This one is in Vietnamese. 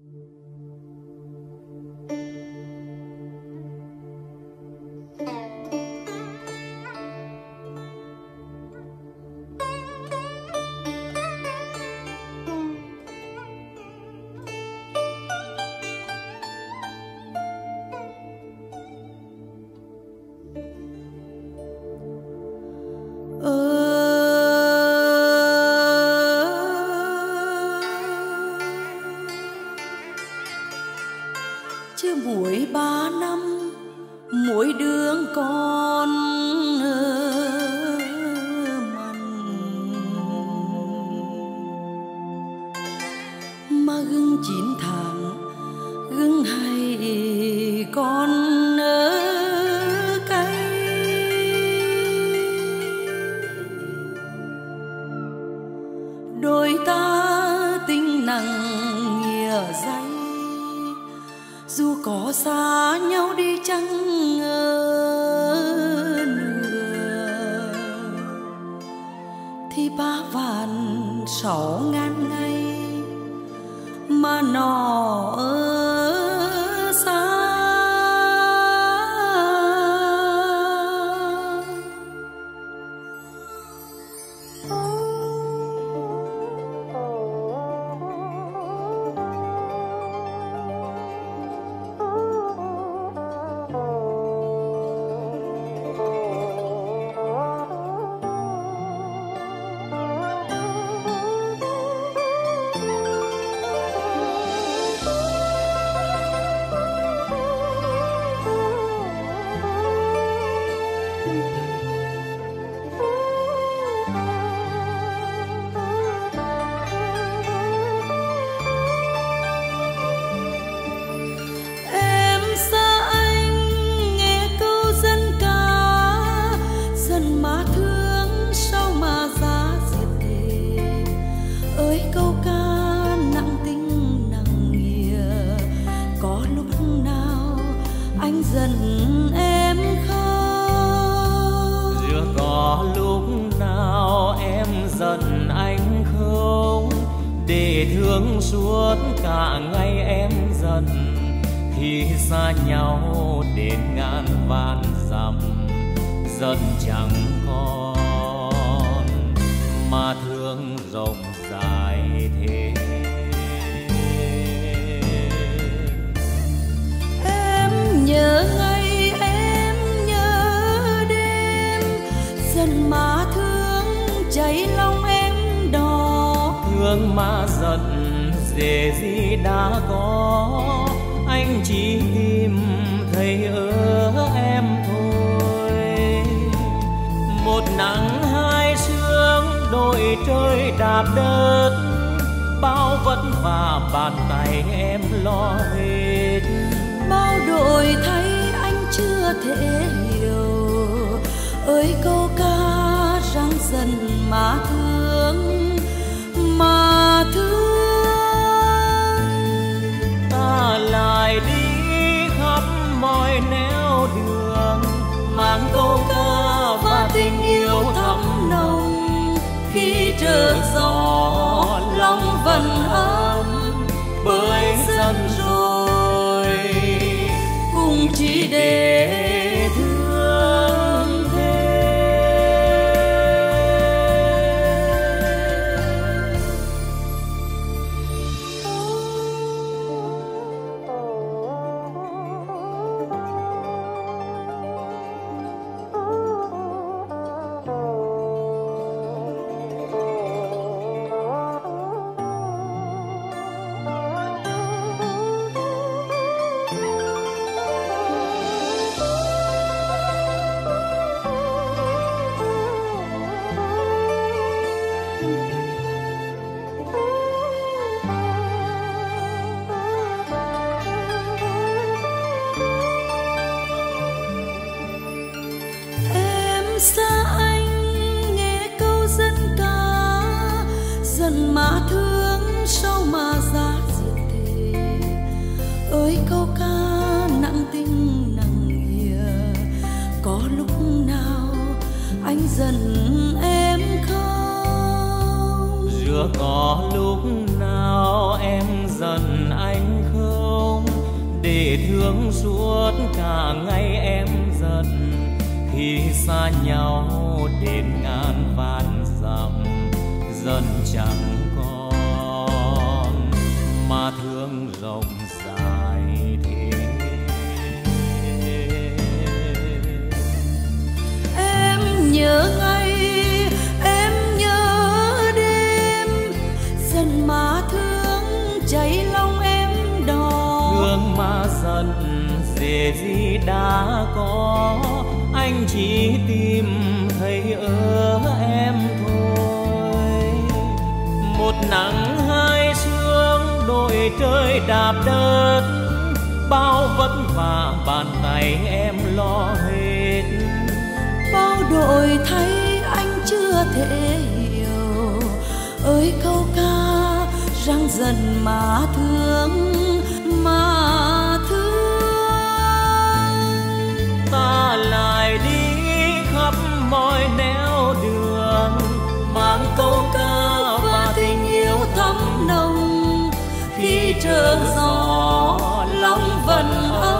Mm-hmm. có xa nhau đi chăng ngờ nữa thì ba vạn sáu ngàn ngày mà nó ơi thương suốt cả ngày em dần. Khi xa nhau đến ngàn vạn dặm dần chẳng còn. Mà thương rộng dễ gì đã có, anh chỉ tìm thấy ở em thôi. Một nắng hai sương, đôi trời đạp đất, bao vất vả bàn tay em lo hết. Bao đổi thay anh chưa thể hiểu, ơi câu ca răng dần mà thương mà thương sao mà ra diệt thế? Ơi, câu ca nặng tình nặng nghĩa, có lúc nào anh dần em không? Giữa có lúc nào em dần anh không? Để thương suốt cả ngày em dần khi xa nhau đến ngàn vạn dần chẳng còn mà thương rộng dài thế. Em nhớ ngày em nhớ đêm dần mà thương cháy lòng em đỏ. Thương mà giận dễ gì đã có anh chỉ tìm thấy ở nắng hai sương đôi trời đạp đất. Bao vất vả, bàn tay em lo hết. Bao đổi thay, anh chưa thể hiểu. Ơi câu ca, răng dần mà trơn gió lòng vần âu